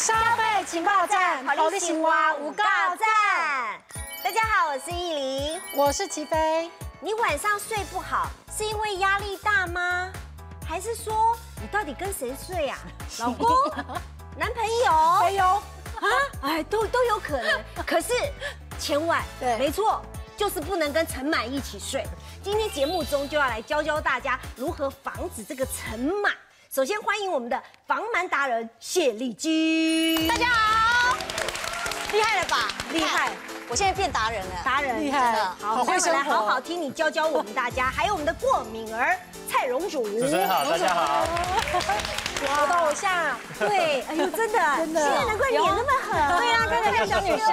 消费情报站，好利行蛙五告站。大家好，我是易林，我是齐飞。你晚上睡不好，是因为压力大吗？还是说你到底跟谁睡呀？老公、男朋友？没有啊？哎，都都有可能。可是千万，对，没错，就是不能跟陈满一起睡。今天节目中就要来教教大家如何防止这个尘螨。首先欢迎我们的防螨达人谢丽君，大家好，厉害了吧？厉害，我现在变达人了，达人厉害了，好，待会来好好听你教教我们大家，还有我们的过敏儿蔡荣主，主持人好，大家好。我的偶像，对，哎呦，真的，真的，现在难怪脸那么狠，对啊，看起来像小女生，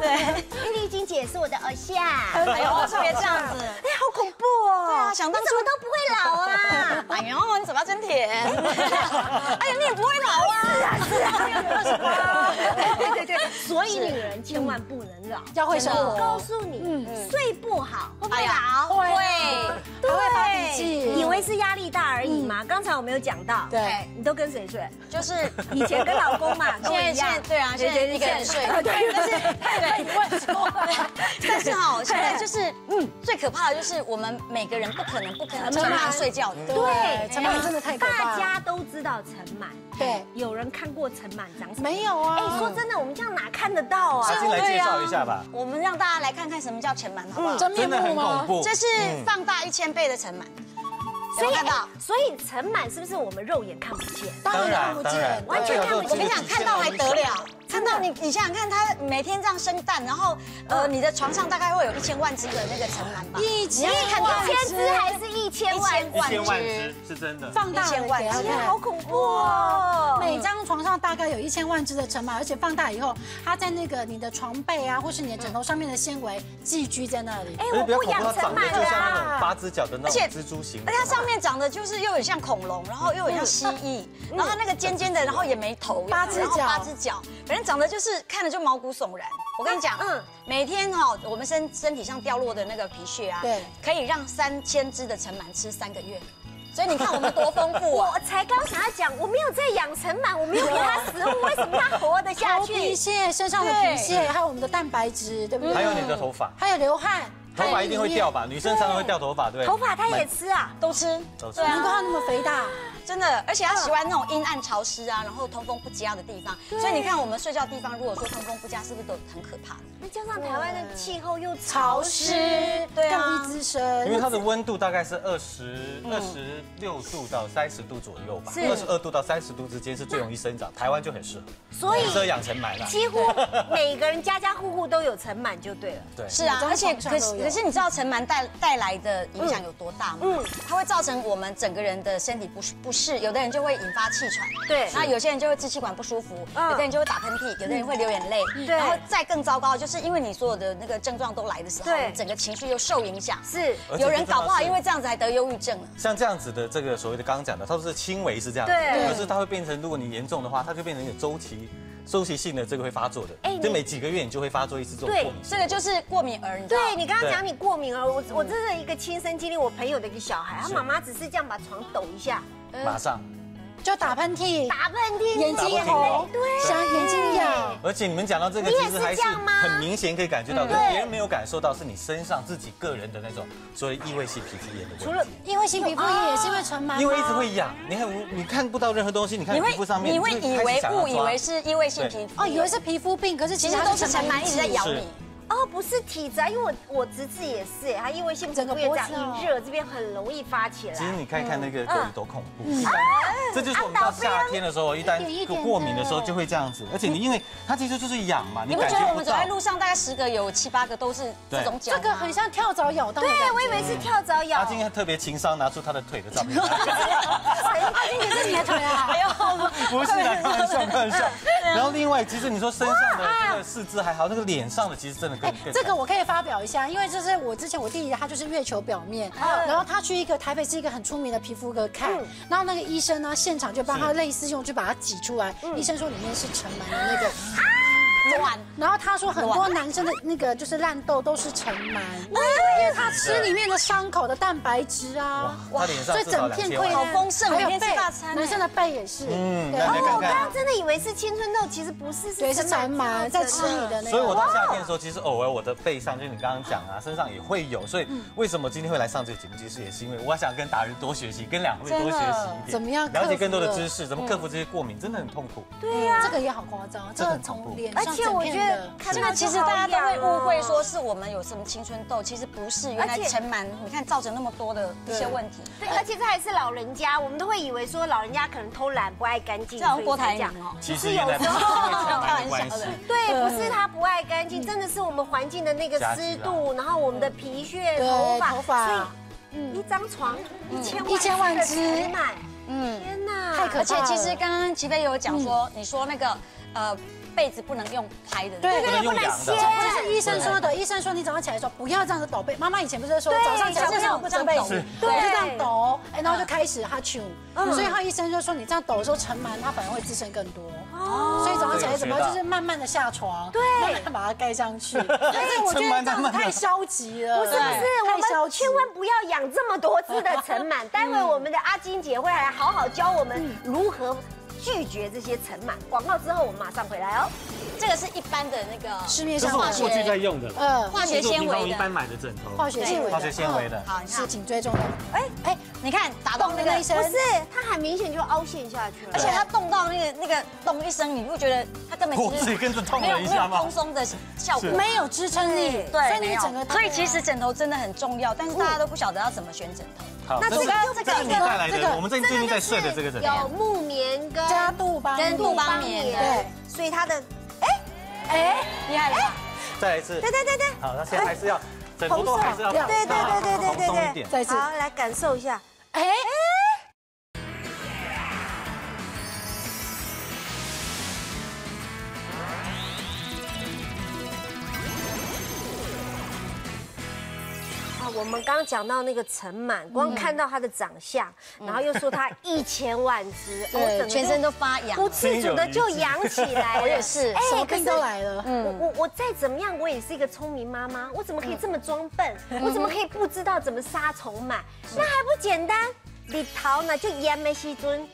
对，丽晶姐是我的偶像，哎呦，特别这样子，哎，好恐怖哦，对啊，想当初怎么都不会老啊，哎呦，你嘴巴真甜，哎呀，你也不会老啊，是啊是啊，二十八，对对对，所以女人千万不能老，要会生活。我告诉你，嗯，睡不好会不会？老？会，对，会发脾气，以为是压力大而已嘛。刚才我没有讲到，对。你都跟谁睡？就是以前跟老公嘛，现在现在对啊，现在一个人睡，对，但是对，你问错，但是哈，现在就是嗯，最可怕的就是我们每个人不可能不可能正常睡觉的，对，尘螨真的太可怕大家都知道尘螨，对，有人看过尘螨长什么？没有啊。哎，说真的，我们这样哪看得到啊？先来介绍一下吧。我们让大家来看看什么叫尘螨，好不好？真面目吗？这是放大一千倍的尘螨。所以，所以尘螨是不是我们肉眼看不见？当然看不见，完全看不见。我跟你讲，看到还得了？看到你，你想想看，它每天这样生蛋，然后呃，你的床上大概会有一千万只的那个尘螨吧？一千万只还是一千万？一千万只是真的。放大千万只，好恐怖哦！每张床上大概有一千万只的尘螨，而且放大以后，它在那个你的床被啊，或是你的枕头上面的纤维寄居在那里。哎，我不养尘螨就像那种八只脚的那种蜘蛛型，而它上面长得就是又很像恐龙，然后又很像蜥蜴，然后它那个尖尖的，然后也没头，八只脚，八只脚，反正长得就是看了就毛骨悚然。我跟你讲，嗯，每天哈，我们身身体上掉落的那个皮屑啊，对，可以让三千只的尘螨吃三个月。所以你看我们多丰富啊！我才刚想要讲，我没有在养尘螨，我没有给它食物，为什么它活得下去？皮屑身上的皮屑，还有我们的蛋白质，对不对？还有你的头发，还有流汗。头发一定会掉吧？女生常常会掉头发，对。头发它也吃啊，都吃，都吃。难怪它那么肥大，真的。而且它喜欢那种阴暗潮湿啊，然后通风不佳的地方。所以你看我们睡觉地方，如果说通风不佳，是不是都很可怕？那加上台湾的气候又潮湿，对更易滋生。因为它的温度大概是二十二十六度到三十度左右吧，二十二度到三十度之间是最容易生长，台湾就很适合。所以适合养成螨了。几乎每个人家家户户都有尘螨就对了。对，是啊，而且可可是你知道尘螨带带来的影响有多大吗？嗯，它会造成我们整个人的身体不不适，有的人就会引发气喘，对，那有些人就会支气管不舒服，有的人就会打喷嚏，有的人会流眼泪，对，然后再更糟糕，就是因为你所有的那个症状都来的时候，对，整个情绪又受影响，是，有人搞不好因为这样子还得忧郁症了。像这样子的这个所谓的刚刚讲的，它都是轻微是这样，对，可是它会变成，如果你严重的话，它就变成一个周期。周期性的这个会发作的，哎，就每几个月你就会发作一次这种过敏。这个就是过敏儿，你知道？对你刚刚讲你过敏儿，我我这是一个亲身经历，我朋友的一个小孩，他妈妈只是这样把床抖一下，马上。就打喷嚏，打喷嚏，眼睛红，对，像眼睛痒。而且你们讲到这个，其实还是很明显可以感觉到，别人没有感受到，是你身上自己个人的那种所谓异位性皮肤炎的问题。除了异位性皮肤炎，也是因为尘螨因为一直会痒，你看你看不到任何东西，你看皮肤上面，你会以为误以为是异位性皮肤，哦，以为是皮肤病，可是其实都是尘螨一直在咬你。哦，不是体质啊，因为我我侄子也是，他因为性整个这样一热，这边很容易发起来。其实你看一看那个过敏多恐怖，这就是我们到夏天的时候，一旦过敏的时候就会这样子，而且你因为它其实就是痒嘛，你不觉得我们走在路上大概十个有七八个都是这种脚？这个很像跳蚤咬到。对，我以为是跳蚤咬。他今天特别情商，拿出他的腿的照片。阿金姐是你的腿啊？哎呦，不是开玩笑，开玩笑。然后另外，其实你说身上的这个四肢还好，那个脸上的其实真的更。这个我可以发表一下，因为这是我之前我弟弟他就是月球表面，然后他去一个台北是一个很出名的皮肤科看，然后那个医生呢现场就帮他类似用就把它挤出来，医生说里面是尘螨的那个。卵。然后他说很多男生的那个就是烂痘都是尘螨，因为他吃里面的伤口的蛋白质啊，哇所以整片溃两千万。好丰盛还有每天吃背大餐男生的背也是，嗯对哦，我刚刚真的以为是青春痘，其实不是，对，是尘螨在吃你的那个。所以我到夏天的时候，其实偶尔我的背上，就是你刚刚讲啊，身上也会有。所以为什么今天会来上这个节目，其实也是因为我想跟达人多学习，跟两位多学习一点，怎么样了解更多的知识，怎么克服这些过敏，真的很痛苦。对呀，这个也好夸张，这个很恐怖从脸而且我觉得这个其实大家都会误会说是我们有什么青春痘，其实不是，原来而且尘螨你看造成那么多的一些问题。对，而且这还是老人家，我们都会以为说老人家可能偷懒不爱干净，像郭所以才这样台铭哦。其其实有时候。尘螨的关系，对，不是他不爱干净，真的是我们环境的那个湿度，然后我们的皮屑、头发，头发所以一张床一千一千万只尘螨，嗯，天哪，太可怕了而且其实刚刚齐飞有讲说，你说那个呃被子不能用拍的，对不能用阳的。这是医生说的，医生说你早上起来的时候不要这样子抖被。妈妈以前不是说早上起来为什么不折被子？对我就这样抖，哎，然后就开始哈啾，所以他医生就说你这样抖的时候尘螨它反而会滋生更多。哦，所以早上起来怎么就是慢慢的下床，对，慢慢把它盖上去。但是我觉得这样子太 消极了，不是不是，我太消极。们千万不要养这么多只的尘螨。待会我们的阿金姐会来好好教我们如何拒绝这些尘螨。广告之后我们马上回来哦。这个是一般的那个市面上的过去在用的，呃化学纤维的。一般买的枕头。化学纤维，化学纤维的好，你是看，颈椎中的。哎哎，你看打到那个动的那一声不是，它很明显就凹陷下去了。而且它动到那个那个咚一声，你会觉得它根本我其实 自己跟着痛没有没有了一下吗蓬？松的效果，没有支撑力，对，所以你整个，所以其实枕头真的很重要，但是大家都不晓得要怎么选枕头。好，那这个这个你带来这个的，我们最最近在睡的这个枕有。木棉跟加杜邦跟杜邦棉对，所以它的哎哎，厉害了吧？再来一次。对对对对，好，那现在还是要枕头都还是要对对对对对对对。再一次，好，来感受一下。哎，我们刚刚讲到那个尘螨，光看到它的长相，然后又说它一千万只，我整个全身都发痒不。自主的就痒起来了。我也是哎什么病都来了。我我我再怎么样，我也是一个聪明妈妈，我怎么可以这么装笨？我怎么可以不知道怎么杀虫螨？那还不简单？你桃呢就盐没西尊。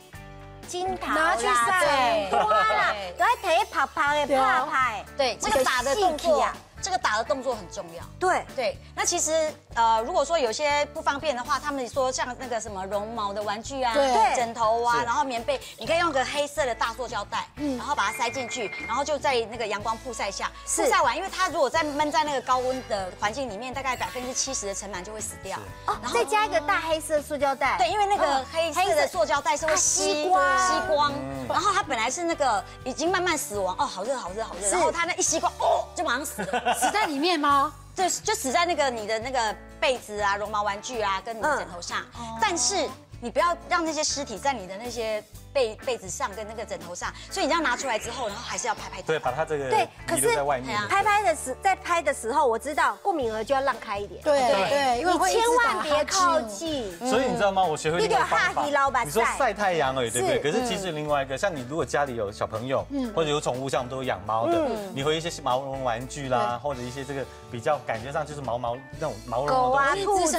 金桃啦拿去晒对花啦对，都要提泡泡的泡泡。对，这个打的动作这个打的动作很重要。对，对，那其实呃，如果说有些不方便的话，他们说像那个什么绒毛的玩具啊，对。枕头啊，然后棉被，你可以用个黑色的大塑胶袋，嗯。然后把它塞进去，然后就在那个阳光曝晒下，是。曝晒完，因为它如果在闷在那个高温的环境里面，大概百分之七十的尘螨就会死掉。哦，再加一个大黑色塑胶袋。对，因为那个哦黑色的塑胶袋是会吸吸光。吸光，然后它本来是那个已经慢慢死亡，哦，好热好热好热，然后它那一吸光，哦，就马上死了。死在里面吗？对，就死在那个你的那个被子啊、绒毛玩具啊，跟你的枕头上。但是你不要让那些尸体在你的那些被被子上跟那个枕头上，所以你这样拿出来之后，然后还是要拍拍它。对，把它这个对，可遗是在外面。拍拍的时在拍的时候，我知道过敏儿就要让开一点。对对，因为你千万别靠。近。所以你知道吗？我学会另外一个方你就哈迪老法。板你说晒晒太阳而已，对不对？可是其实另外一个，像你如果家里有小朋友，或者有宠物，像我们都有养猫的，你会一些毛绒玩具啦，或者一些这个比较感觉上就是毛毛那种毛茸茸狗啊的东西。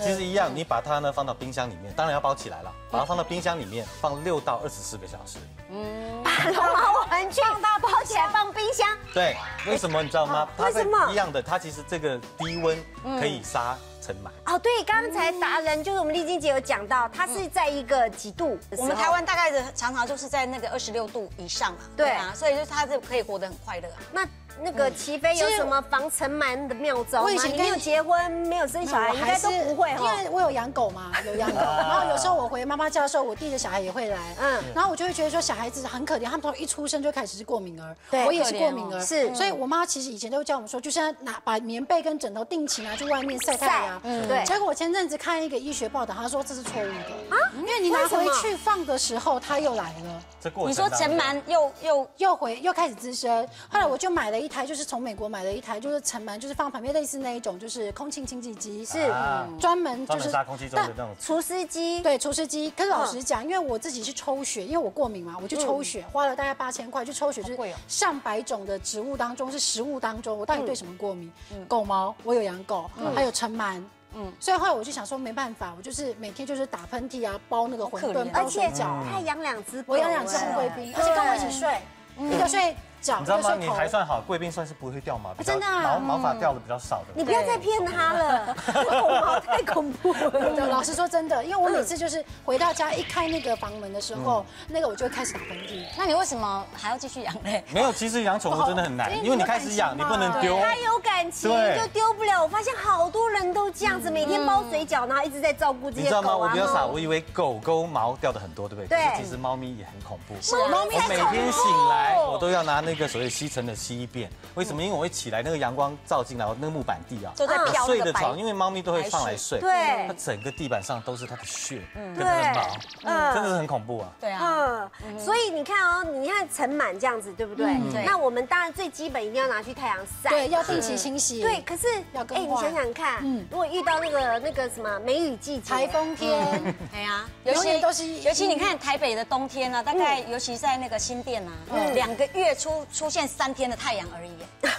其实一样，你把它呢放到冰箱里面，当然要包起来了，把它放到冰箱里面放六到二十四个小时。嗯把绒毛玩具包起来放冰箱。对，为什么你知道吗？为什么一样的，它其实这个低温可以杀尘螨。哦，对，刚才达人就是我们丽晶姐有讲到，它是在一个几度？我们台湾大概的常常就是在那个二十六度以上嘛，对啊，所以就它就可以活得很快乐啊。那那个齐飞有什么防尘螨的妙招吗？我以前跟你没有结婚，没有生小孩，应该都不会哈。因。为我有养狗嘛，有养狗。然后有时候我回妈妈家的时候，我弟的小孩也会来，嗯。嗯，然后我就会觉得说小孩子很可怜，他们从一出生就开始是过敏儿，对我也是过敏儿，是所以我妈其实以前都会教我们说，就是要拿把棉被跟枕头定期拿去外面晒太阳，嗯。对。结果我前阵子看一个医学报道，他说这是错误的。啊，因为你拿回去放的时候，它又来了。这过程你说尘螨又又又回又开始滋生，后来我就买了一一台，就是从美国买的一台，就是尘螨，就是放旁边类似那一种，就是空气清净机，是啊。专门就是杀空气中的那种。除湿机，对除湿机。可是老实讲，因为我自己是抽血，因为我过敏嘛，我去抽血，花了大概八千块去抽血，就是上百种的植物当中是食物当中，我到底对什么过敏？狗毛，我有养狗，还有尘螨。嗯，所以后来我就想说，没办法，我就是每天就是打喷嚏啊，包那个馄饨，包而且水饺。他养两只，我养两只贵宾，而且跟我一起睡，一个睡脚，你知道吗？你。还算好，贵宾算是不会掉毛，真的啊毛毛发掉的比较少的。你不要再骗他了，狗 毛太恐怖了。老实说真的，因为我每次就是回到家一开那个房门的时候，那个我就会开始打喷嚏。那你为什么还要继续养嘞？没有，其实养宠物真的很难，因为你开始养，你不能丢。它有感情就丢不了，我发现好多人都这样子，每天包水饺，然后一直在照顾这些狗啊。你知道吗？我比较傻，我以为狗狗毛掉的很多，对不对？对其实猫咪也很恐怖。猫咪我每天醒来，我都要拿那个所谓吸尘的吸一遍。为什么？因为我会起来，那个阳光照进来，我那个木板地啊，都在飘的床，因为猫咪都会上来睡，对它整个地板上都是它的血跟它对的毛，嗯真的是很恐怖啊。对啊，嗯，所以你看哦，你看尘螨这样子，对不对？对那我们当然最基本一定要拿去太阳晒。对，要定期清洗。对，，可是哎，你想想看，嗯如果遇到那个那个什么梅雨季节，台风天，哎呀，永远都是尤其你看台北的冬天啊，大概尤其在那个新店啊，两个月出出现三天的太阳而已。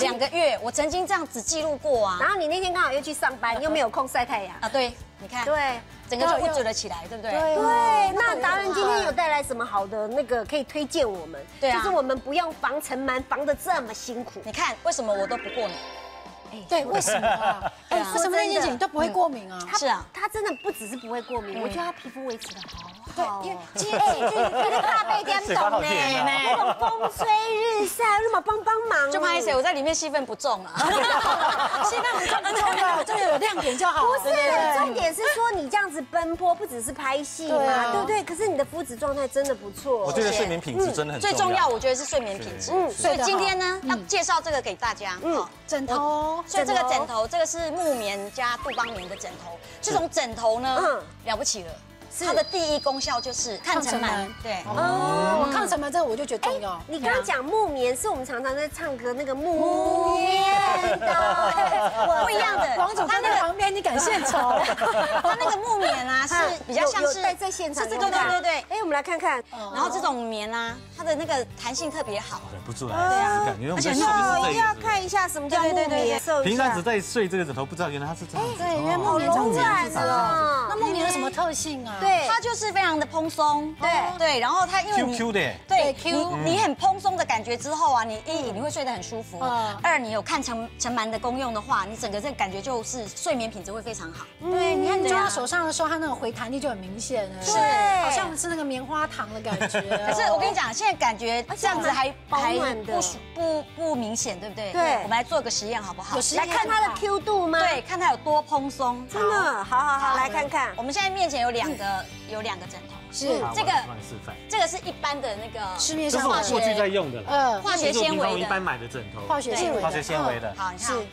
两个月，我曾经这样子记录过啊然。后你那天刚好又去上班，又没有空晒太阳。啊，对，你看，对整个就不准了起来，对不对？对对，那达人今天有带来什么好的那个可以推荐我们？对啊就是我们不用防尘螨防的这么辛苦。你看为什么我都不过敏？对，为什么啊？哎，为什么那件事你都不会过敏啊？是啊他真的不只是不会过敏，我觉得他皮肤维持的好好。对因为今天哎，就是怕被点懂呢，那种风吹日晒，那么帮帮忙哦。就拍谁？我在里面戏份不重啊。戏份不重不重要，这个有亮点就好。不是重点是说你这样子奔波，不只是拍戏嘛，对啊对不对？可是你的肤质状态真的不错。我觉得睡眠品质真的很最重要，我觉得是睡眠品质。嗯所以今天呢，要介绍这个给大家。嗯，枕头，所以这个枕头，这个是木棉加杜邦棉的枕头。这种枕头呢嗯，了不起了。它的第一功效就是抗尘螨。对，哦，我抗尘螨这个我就觉得重要。你刚刚讲木棉，是我们常常在唱歌那个木棉的，不一样的。王总站在旁边，你敢献丑？它那个木棉啊，是比较像是在在现场是这个，对对对。哎，我们来看看，然后这种棉啊，它的那个弹性特别好。忍不住来试试看，因为我们在睡的哦，是一定要。看一下什么叫木对对对棉，平常只。在睡这个枕头，不知道原来它是这样子。对，因为木棉长这样子哦那木棉有什么特性啊？对，它就是非常的蓬松，对。对，然后它因为你 QQ 的，对对 Q 你你很蓬松的感觉之后啊，你一你会睡得很舒服。嗯，二你有看尘尘螨的功用的话，你整个这个感觉就是睡眠品质会非常好。对，你看你抓到手上的时候，它那个回弹力就很明显了，是好像是那个棉花糖的感觉。可是我跟你讲，现在感觉这样子还保还不不不明显，对不对？对。我们来做个实验好不好？有？实验来看它的 Q 度吗？对，，看它有多蓬松。真的，好好好，来看。看。我。们现在面前有两个有两个枕头，是。这个。这个是一般的那个市面这是我上的过去在用的了，呃化学纤维的。一般买的枕头，化学纤维，化学纤维的。好，你看。是。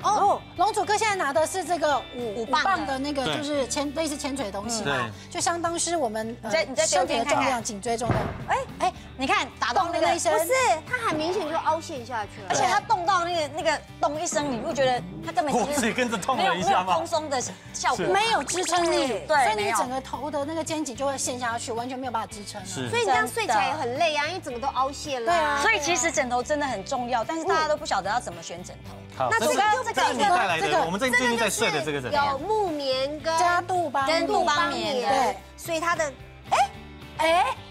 哦，龙主哥现在拿的是这个五五五磅的那个，就是铅类似铅锤的东西嘛嗯，就相当是我们在你在身体的重量、颈椎重量。哎哎，你看打到那个动的那一声不是，它很明显就凹陷下去了。而且它动到那个那个咚一声，你会觉得它根本我其实自己跟着痛没有没有了一下吗蓬？松的效果？没有支撑力，对所以你整个头的那个肩颈就会陷下去，完全没有办法支撑。是所以你这样睡起来也很累啊，因为整个都凹陷了。对啊所以其实枕头真的很重要，但是大家都不晓得要怎么选枕头。好，那这个这个你带来这个的，我们最最近在睡的这个枕头。有木棉跟加杜邦跟杜邦棉对对，所以它的哎，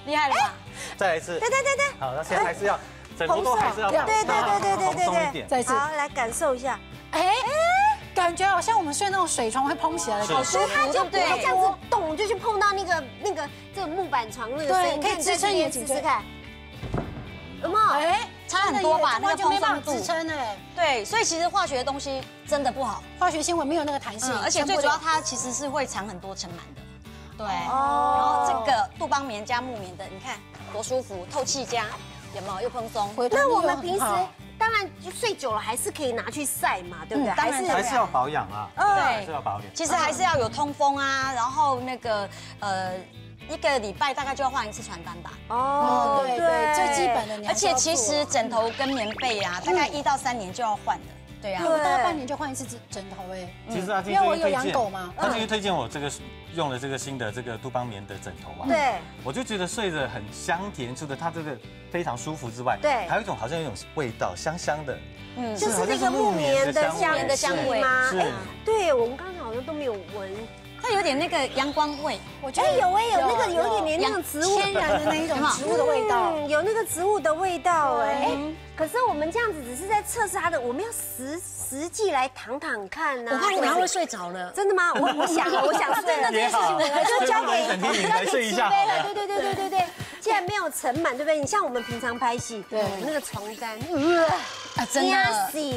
厉害了吧？再来一次。对对对对，好，那现在还是要枕头都还是要对对对对对对对。再一次，好，来感受一下，哎，感觉好像我们睡那种水床会蓬起来的是感觉。舒服，它就对不对？不会这样子动，就去碰到那个那个这个木板床那个对可以支撑你的颈椎试试看，有没有？哎，差很多吧真的耶完全没办法支撑哎，对，所以其实化学的东西真的不好，化学纤维没有那个弹性嗯，，而且最主要它其实是会藏很多尘螨的。对，然哦后这个杜邦棉加木棉的，你看多舒服，透气加有没有又蓬松？回弹那我们平时当然就睡久了，还是可以拿去晒嘛，对不对？嗯当然还是还是要保养啊，对还是要保养。其实还是要有通风啊，然后那个呃一个礼拜大概就要换一次床单吧。哦，对对，最基本的而。且其实枕头跟棉被啊，大概一到三年就要换的。对啊。因为，我大概半年就换一次枕枕头哎。其实阿金因为我有养狗嘛他最近推荐我这个用了这个新的这个杜邦棉的枕头嘛，对，我就觉得睡着很香甜，除了它这个非常舒服之外，对。还有一种好像有一种味道，香香的，嗯，就是那个木棉的香木棉的香味吗？是。哎对我们刚才好像都没有闻。它有点那个阳光味。我觉得哎，有哎，有那个有点连那种植物天然的那一种植物的味道。嗯，有那个植物的味道哎。哎，可是我们这样子只是在测试它的，我们要实实际来躺躺看呢。我怕你们还会睡着了。真的吗？我我想我想睡了，也好，我就交给你来睡一下好了。对对对对对对，既然没有盛满，对不对？你像我们平常拍戏，对那个床单，呃啊，真的。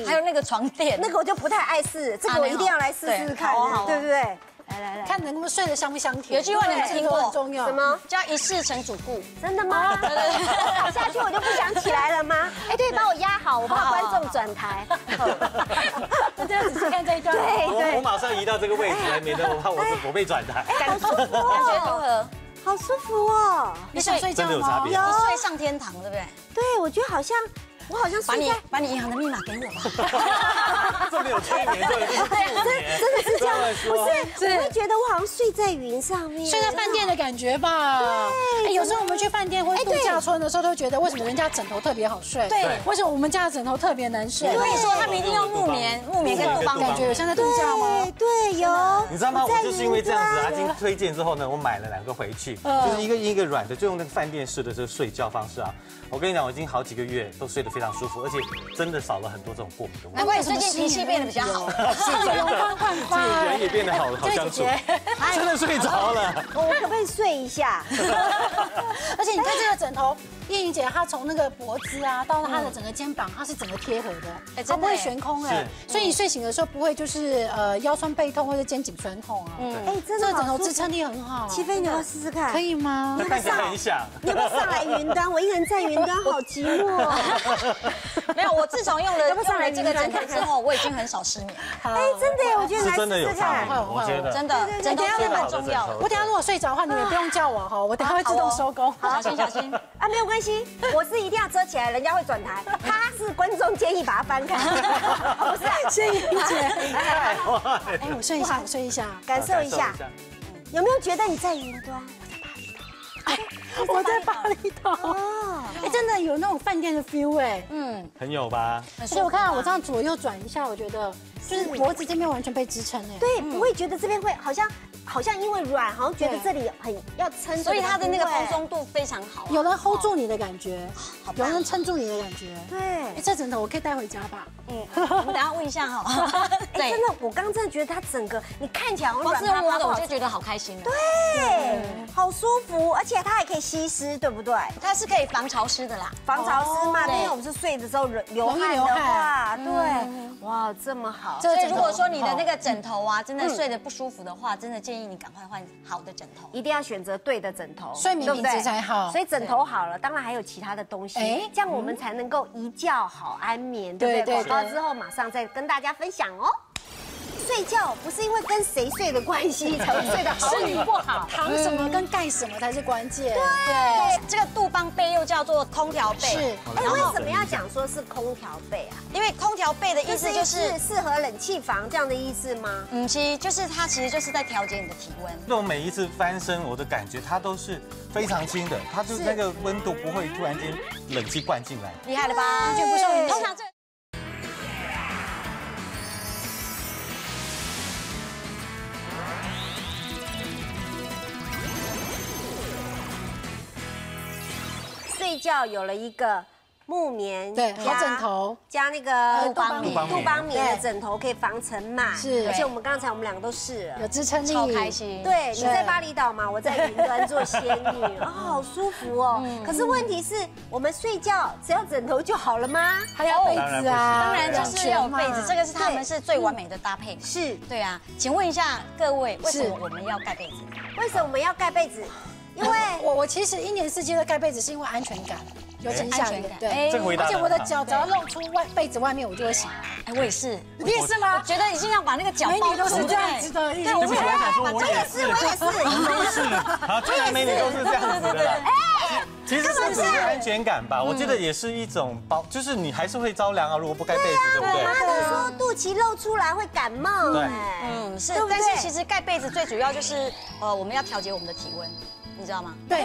还有那个床垫，那个我就不太爱试，这个我一定要来试试看对不对？来来来，看能不能睡得香不香甜。有句话你们听过很重要。什？么？叫一世成主顾。真的吗？对对对我倒下去我就不想起来了吗？哎，对，把我压好，我怕观众转台。我真的只是看这一段。对我我对，马上移到这个位置来，免得我怕我我被转台。好舒服感觉如哦，何？好舒服哦。你想睡觉吗？有差别有你睡上天堂，对不对？对，我觉得好像我好像把你睡在。把你银行的密码给我吧。这没有催眠，这个是助眠，真的是这样，不说是，我会觉得我好像睡在云上面，睡在饭店的感觉吧。哎，有时候我们去饭店或者度假村的时候，都觉得为什么人家枕头特别好睡？对为什么我们家的枕头特别难睡？我跟你说，他们一定用木棉，木棉跟杜邦感。觉有像在度假吗对？对有，你知道吗？我就是因为这样子，阿金推荐之后呢，我买了两个回去，就是一个硬一个软的，就用那个饭店式的这个睡觉方式啊。我跟你讲，我已经好几个月都睡得非常舒服，而且真的少了很多这种过敏的问题，难怪你最近脾气变得比较好。容光焕发。人 也变得好好相处，真的睡着了。我可不可以睡一下？而且你看这个枕头，叶莹姐她从那个脖子啊到她的整个肩膀，它是整个贴合的，哎它不会悬空哎，所以你睡醒的时候不会就是呃腰酸背痛或者肩颈酸痛啊。嗯，哎，真这个枕。头支撑力很好。齐飞，你要不要试试看？可。以吗？那看起来很想。你要不要上来云端？我一个人在云端好寂寞哦。没有，我自从用了用了这个枕头之后，我已经很少失眠。哎哎，真的耶，我觉得来是真的有试试看。我觉得真的，枕头是蛮重要的。我等下如果睡着的话，你们不用叫我哈，我等下会自动收工。小心小心。啊，没有关系，我是一定要遮起来，人家会转台。他是观众建议把它翻开，不是啊？谢莹姐，太坏了哎，我睡一下，我睡一下。感受一下，有没有觉得你在云端？我在巴厘岛，哦，哎，真的有那种饭店的 feel 哎。嗯，很有吧？所以我看到我这样左右转一下，我觉得就是脖子这边完全被支撑哎。对，不会觉得这边会好像好像因为软，好像觉得这里很要撑着，所以它的那个蓬。松度非常好啊。有人 hold 住你的感觉，好有人撑住你的感觉。哎，对，这枕头我可以带回家吧？嗯，我们等下问一下哈。哎，真的，我刚刚真的觉得它整个，你看起来好像光软是摸的我趴趴不好就觉得好开心了。对，好舒服，而且它还可以吸湿，对不对？它是可以防潮湿的啦。防潮湿嘛，对因为我们是睡的时候流流汗的流汗话，对，哇，这么好，这所以如果说你的那个个枕头啊，真的睡得不舒服的话，真的建议你赶快换好的枕头。一定要选择对的枕头，睡眠品质才好。所以枕头好了，当然还有其他的东西，哎这样我们才能够一觉好安眠，对不对。广告之后马上再跟大家分享哦。睡觉不是因为跟谁睡的关系才会睡得好与不好，躺什么跟盖什么才是关键。对，这个杜邦被又叫做空调被，是哎，为什么要讲说是空调被啊？因为空调被的意思就是，适合冷气房这样的意思吗？嗯，其实就是它其实就是在调节你的体温。那我每一次翻身，我的感觉它都是非常轻的，它就是那个温度不会突然间冷气灌进来。厉害了吧？完全不受影响通常这睡觉有了一个木棉，对枕头。加那个杜邦棉。杜邦棉。的枕头可以防尘螨，是。而且我们刚才我们两个都试了。有。支撑力，超开心。对，你在巴厘岛嘛，我在云端做仙女，啊，好舒服哦。嗯。可是问题是我们睡觉只要枕头就好了吗？还要被子啊，当然就是要有被子，这个是他们是最完美的搭配。是，对啊，请问一下各位，为什么我们要盖被子？为什么我们要盖被子？因为 我我其实一年四季都盖被子，是因为安全感。尤其是夏天安全，感。对，而且得我的脚只要露出外被子外面，我就会醒。哎，我也是，你也是吗？觉得已经要把那个脚包美女都是这样子的，对，我想说我也是，我也是，都是。好，既然美女都是这样子的啦。其实是只是安全感吧，我觉得也是一种包，就是你还是会着凉啊，如果不盖被子，对不对？妈都说肚脐露出来会感冒，对。哎，嗯，是。对不，对。但是其实盖被子最主要就是，呃，我们要调节我们的体温，你知道吗？对，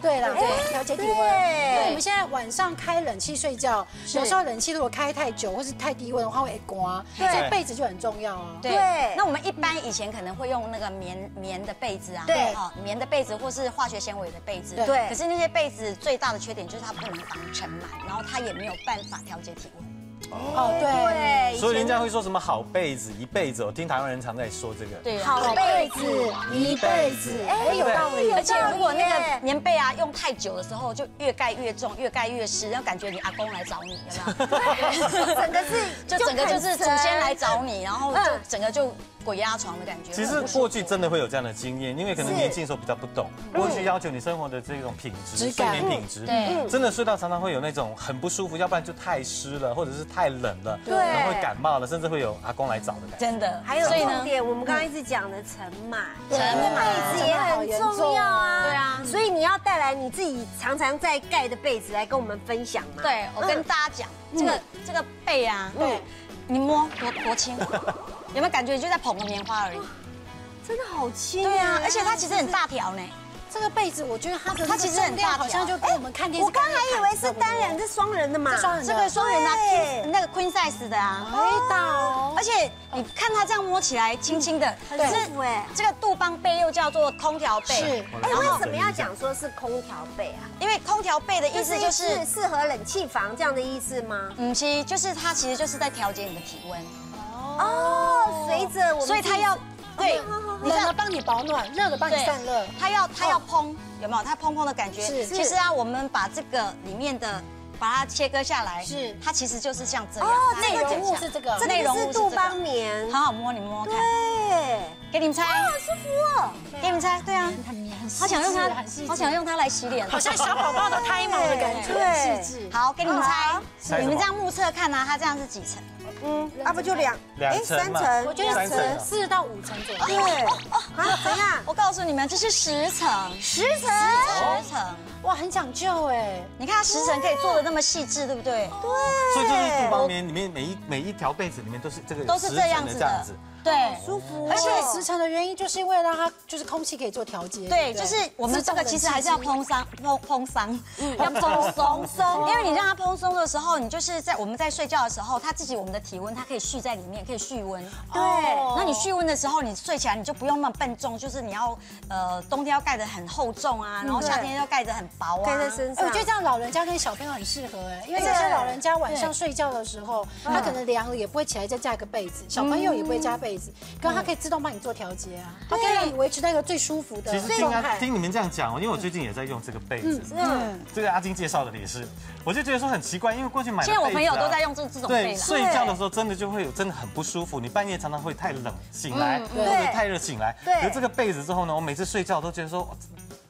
对啦，对，调节体温。对。因为我们现在晚上开冷气睡觉，有时候冷气如果开太久或是太低温的话会刮，所以被子就很重要啊。对。对。那我们一般以前可能会用那个棉棉的被子啊，对。哦，棉的被子或是化学纤维的被子，对。可是那些被子最大的缺点就是它不能防尘螨，然后它也没有办法调节体温。哦，对，所以人家会说什么好被子一辈子，我听台湾人常在说这个。对啊，好被子一辈子，哎，有道理。而且如果那个棉被啊用太久的时候，就越盖越重，越盖越湿，然后感觉你阿公来找你，有没有？整个是就整个就是祖先来找你，然后就嗯整个就鬼压床的感觉。其实过去真的会有这样的经验，因为可能年轻的时候比较不懂，过去要求你生活的这种品质、睡眠品质，对。真的睡到常常会有那种很不舒服，要不然就太湿了，或者是太冷了，对。然后会感冒了，甚至会有阿公来找的感觉。真的，还有重点，我们刚刚一直讲的尘螨，尘螨。被子也很重要啊。对啊。所以你要带来你自己常常在盖的被子来跟我们分享嘛。对我跟大家讲，这个这个被啊，对，你摸多多轻，有没有感觉就在捧个棉花而已？真的好轻。对啊，而且它其实很大条呢。这个被子，我觉得它的它其实很大条好像就跟我们看电视。我刚还以为是单人，是双人的嘛。是双人的这个双人啊那个 queen size 的啊，哎大哦，而且你看它这样摸起来轻轻的，很舒服哎。这个杜邦被又叫做空调被，是哎，为什么要讲说是空调被啊？因为空调被的意思就是，适合冷气房这样的意思吗？嗯，其实就是它其实就是在调节你的体温，哦，随着我们，所以它要对，冷的帮你保暖，热的帮你散热。它要它要砰，有没有？它砰砰的感觉。是其实啊，我们把这个里面的把它切割下来，是。它其实就是像这样。哦内容这个物是这个，这内容物个是杜邦棉，好好摸，你摸摸看，对，给你们猜，好舒服哦。给你们猜，对啊，很很细好想用它好想用它来洗脸，好像小宝宝的胎毛的感觉，细致。好，给你们猜。你们这样目测看啊，它这样是几层？嗯，啊不就两两哎层嘛三层，我觉得三层啊四到五层左右。对，啊怎样？我告诉你们，这是十层，十层，十层。哇，很讲究哎。你看它十层可以做的那么细致，对不对？对所以就是杜邦棉里面每一每一条被子里面都是这个都是这样子的这样子。，对。舒服，而且时长的原因就是因为让它就是空气可以做调节。对，就是我们这个其实还是要蓬松、蓬蓬松，嗯。要蓬松松，因为你让它蓬松的时候，你就是在我们在睡觉的时候，它自己我们的体温它可以蓄在里面，可以蓄温。对。那你蓄温的时候，你睡起来你就不用那么笨重，就是你要呃冬天要盖得很厚重啊，然后夏天要盖得很薄啊。盖在身上，哎我觉得这样老人家跟小朋友很适合哎，因为有些老人家晚上睡觉的时候，他可能凉了也不会起来再加一个被子，小朋友也不会加被子，可是它可以自动帮你做调节啊，它可以让你维持那个最舒服的其实听听你们这样讲，因为我最近也在用这个被子，嗯，这个阿金介绍的也是，我就觉得说很奇怪，因为过去买现在我朋友都在用这这种被子，睡觉的时候真的就会有真的很不舒服，你半夜常常会太冷醒来，或对。者太热醒来。对。可是这个被子之后呢，我每次睡觉都觉得说，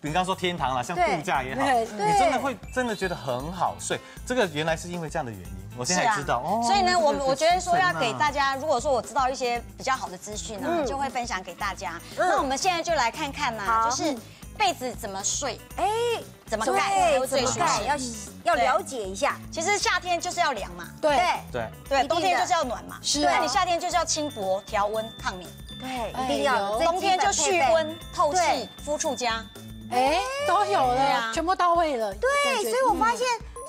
你刚刚说天堂啦，像度假也好，对你真的会真的觉得很好睡。这个原来是因为这样的原因，我现在才知道哦。所以呢，我这个我觉得说要给大家，如果说我知道一些比较好的资讯呢，就会分享给大家。那我们现在就来看看呐，好。就是被子怎么睡，哎，怎么盖怎最舒么盖要。要了解一下，其实夏天就是要凉嘛，对。对。对，冬天就是要暖嘛。那你夏天就是要轻薄、调温、抗敏，对，哎一定要冬天就蓄温、透对。气、敷触加。哎，都有了，全部到位了。对，所以我发现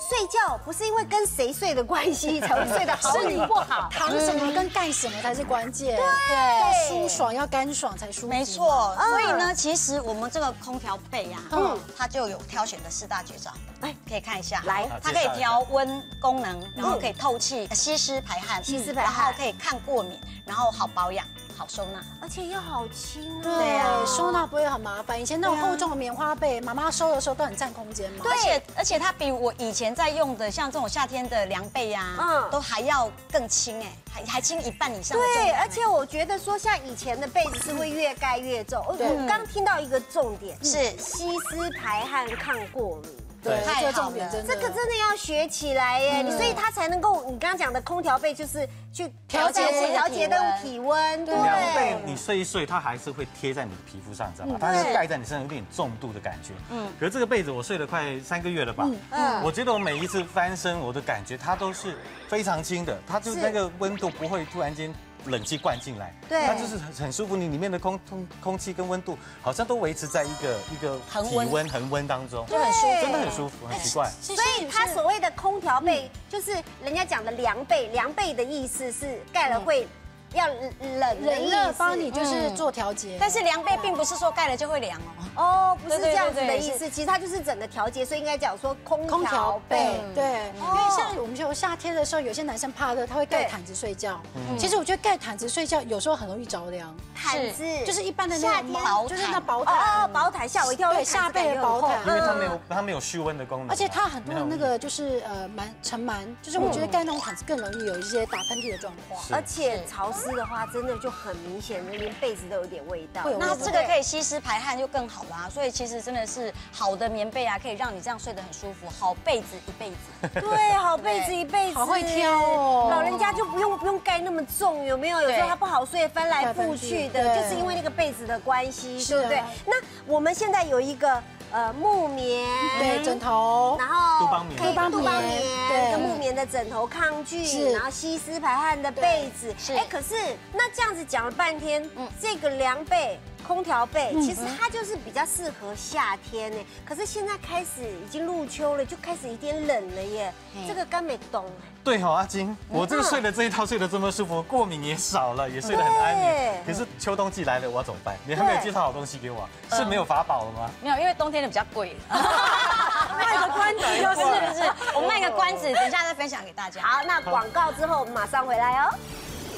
睡觉不是因为跟谁睡的关系 才会睡得好是你与不好，躺什么跟干什么才是关键，对。要舒爽，要干爽才舒服。没错，所以呢，其实我们这个空调被呀，嗯。嗯，它就有挑选的四大绝招，来，可以看一下，来。它可以调温功能，然后可以透气、吸湿排汗，吸湿排汗。然汗后可以抗过敏，然后好保养、好收纳。而且又好轻啊。对啊收纳不会很麻烦。以前那种厚重的棉花被，妈妈收的时候都很占空间嘛。而且而且它比我以前在用的像这种夏天的凉被呀，嗯嗯，都还要更轻哎，还还轻一半以上对，而且我觉得说像以前的被子是会越盖越重。我刚听到一个重点是吸湿排汗抗过敏。对，太好这个重点了真的。这个真的要学起来耶，所以它才能够，你刚刚讲的空调被就是去调节调节的体温，对。凉被你睡一睡，它还是会贴在你的皮肤上，知道吗？它是盖在你身上，有点重度的感觉。嗯，可是这个被子我睡了快三个月了吧？嗯，我觉得我每一次翻身，我的感觉它都是非常轻的，它就那个温度不会突然间。冷气灌进来，对它就是很很舒服。你里面的空空空气跟温度好像都维持在一个一个体温恒温当中，就很舒服，真的很舒服，很奇怪。所以它所谓的空调被，就是人家讲的凉被，凉被的意思是盖了会。要冷冷热帮你就是做调节，但是凉被并不是说盖了就会凉哦。哦，不是这样子的意思，其实它就是整个调节，所以应该讲说空空调被。对，因为像我们就夏天的时候，有些男生怕热，他会盖毯子睡觉。其实我觉得盖毯子睡觉有时候很容易着凉。毯子就是一般的那种薄，就是那薄毯。哦，薄毯吓我一跳。对，下背的薄毯，因为它没有它没有蓄温的功能，而且它很多的那个就是呃螨尘螨，就是我觉得盖那种毯子更容易有一些打喷嚏的状况。而且潮湿的话，真的。就很明显，连被子都有点味道。那这个可以吸湿排汗就更好啦。所以其实真的是好的棉被啊，可以让你这样睡得很舒服。好被子一辈子，对，好被子一辈子，好会挑哦。老人家就不用不用盖那么重，有没有？有时候他不好睡，翻来覆去的，就是因为那个被子的关系，对不对？那我们现在有一个。呃，木棉对枕头，然后杜邦棉，杜邦棉对，跟木棉的枕头抗拒，然后吸湿排汗的被子。哎，可是那这样子讲了半天，这个凉被。空调被其实它就是比较适合夏天呢，可是现在开始已经入秋了，就开始有点冷了耶。这个刚没懂。对哈，阿金，我这个睡的这一套睡得这么舒服，过敏也少了，也睡得很安眠。可是秋冬季来了，我要怎么办？你还没有介绍好东西给我，是没有法宝了吗？没有，因为冬天的比较贵。卖个关子就是不是？我卖个关子，等一下再分享给大家。好，那广告之后马上回来哦。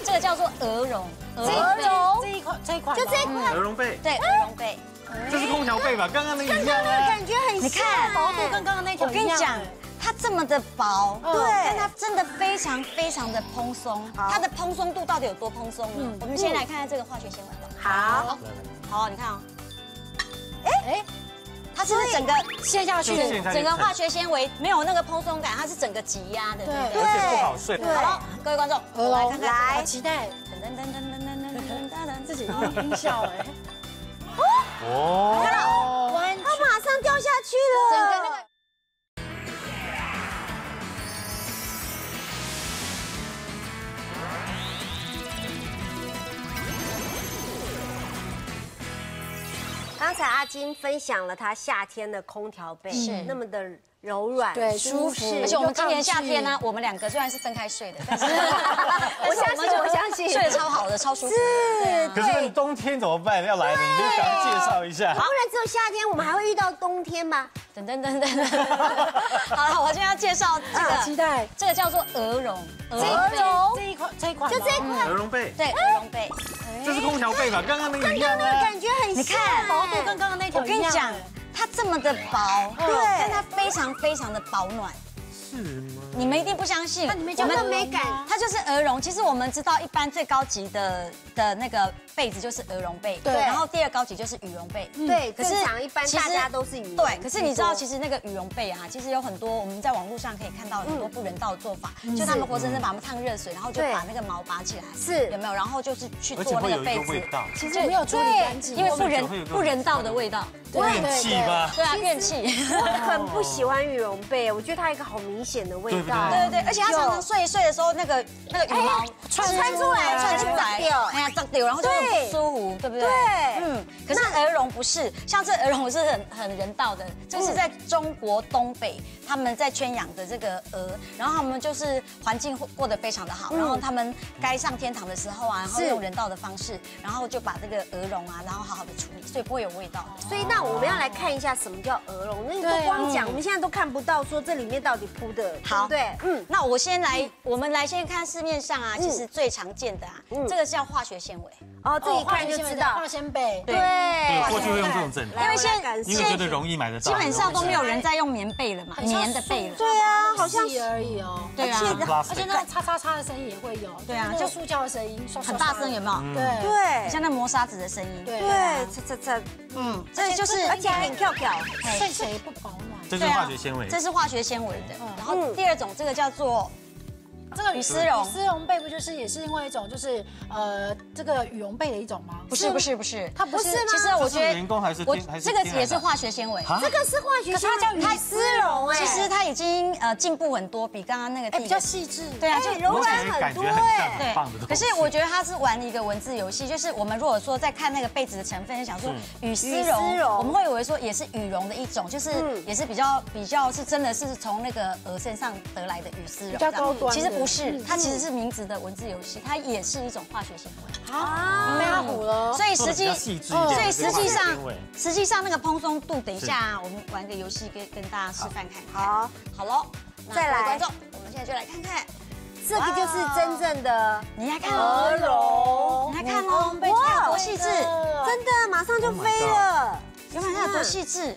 这个叫做鹅绒，鹅绒这一款这一款就这一款鹅绒被，对，鹅绒被，这是空调被吧？刚刚那个一样啊，感觉很你看薄度跟刚刚那条我跟你讲，它这么的薄，对，但它真的非常非常的蓬松。它的蓬松度到底有多蓬松呢？我们先来看看这个化学纤维吧。好，好，你看啊，哎哎。它是整个陷下去，整个化学纤维没有那个蓬松感，它是整个挤压的，对，而且不好睡。好了，各位观众，我来看看，好期待，噔噔噔噔噔噔噔噔噔，自己音音效哎，哦，看到，它马上掉下去了，整个那个。刚才阿金分享了他夏天的空调被，是那么的。柔软对舒服，而且我们今年夏天呢，我们两个虽然是分开睡的，但是我相信我相信睡得超好的，超舒服。是，可是冬天怎么办？要来了，你就赶快介绍一下。不然只有夏天，我们还会遇到冬天吗？等等等等。好了，我现在要介绍这个，期待。这个叫做鹅绒，鹅绒？这一款这一款就这一款鹅绒被，对，鹅绒被，这是空调被吧？刚刚那个一样啊，感觉很你看薄度跟刚刚那条我跟你讲。它这么的薄，对，但它非常非常的保暖。是吗？你们一定不相信，我们没感，它就是鹅绒。其实我们知道，一般最高级的的那个被子就是鹅绒被，对。然后第二高级就是羽绒被，对。可是一般大家都是羽绒。对，可是你知道，其实那个羽绒被啊，其实有很多我们在网络上可以看到很多不人道的做法，就他们活生生把它们烫热水，然后就把那个毛拔起来，是。有没有？然后就是去做那个被子，其实没有处理干净，因为不人不人道的味道，怨气吧？对啊，怨气。我很不喜欢羽绒被，我觉得它一个好明显的味道。对对对，而且它常常睡一睡的时候，那个那个羽毛穿穿出来，穿出来，哎呀，脏掉，然后就很不舒服，对不对？对，嗯。可是鹅绒不是，像这鹅绒是很很人道的，这是在中国东北他们在圈养的这个鹅，然后他们就是环境过得非常的好，然后他们该上天堂的时候啊，然后用人道的方式，然后就把这个鹅绒啊，然后好好的处理，所以不会有味道。所以那我们要来看一下什么叫鹅绒，那个光讲，我们现在都看不到，说这里面到底铺的好。对。嗯，那我先来，我们来先看市面上啊，其实最常见的啊，这个叫化学纤维。哦，这一看就知道。化纤被。对，过去会用这种枕头，因为现在因为觉得容易买得到，基本上都没有人在用棉被了嘛，棉的被了。对啊，好像而已哦。对啊，而且那个擦擦擦的声音也会有。对啊，就塑胶的声音，很大声，有没有？对。对，像那磨砂纸的声音。对，擦擦擦，嗯，这就是而且很跳跳，睡起来不保暖。这是化学纤维，这是化学纤维的。然后第二种，这个叫做。这个羽丝绒，羽丝绒被不就是也是另外一种，就是呃这个羽绒被的一种吗？不是不是不是，它不是。其实我觉得员工还是我这个也是化学纤维，这个是化学纤维，它叫羽丝绒哎。其实它已经呃进步很多，比刚刚那个比较细致。对啊，就柔软很多哎。对。可是我觉得它是玩一个文字游戏，就是我们如果说在看那个被子的成分，就想说羽丝绒，我们会以为说也是羽绒的一种，就是也是比较比较是真的是从那个鹅身上得来的羽丝绒，比较高端。其实不是，它其实。是名字的文字游戏，它也是一种化学行为。啊，被它唬了。所以实际，所以实际上，实际上那个蓬松度，等一下我们玩个游戏，跟跟大家示范看看。好，好喽，再来。观众，我们现在就来看看，这个就是真正的，你来看鹅绒，你来看哦，哇，多细致，真的马上就飞了，有没有看多细致？